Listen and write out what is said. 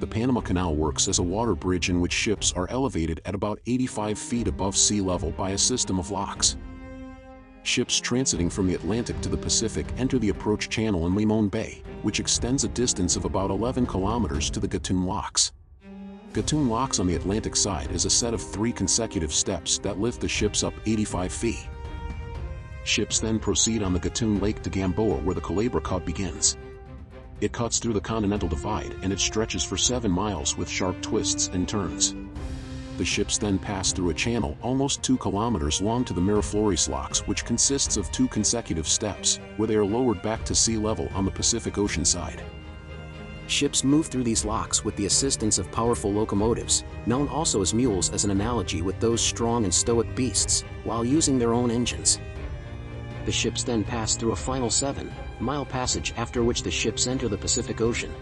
The Panama Canal works as a water bridge in which ships are elevated at about 85 feet above sea level by a system of locks. Ships transiting from the Atlantic to the Pacific enter the approach channel in Limon Bay, which extends a distance of about 11 kilometers to the Gatun Locks. Gatun Locks on the Atlantic side is a set of three consecutive steps that lift the ships up 85 feet. Ships then proceed on the Gatun Lake to Gamboa where the Culebra Cut begins. It cuts through the Continental Divide and it stretches for 7 miles with sharp twists and turns. The ships then pass through a channel almost 2 kilometers long to the Miraflores Locks which consists of two consecutive steps, where they are lowered back to sea level on the Pacific Ocean side. Ships move through these locks with the assistance of powerful locomotives, known also as mules as an analogy with those strong and stoic beasts, while using their own engines. The ships then pass through a final 7-mile passage after which the ships enter the Pacific Ocean,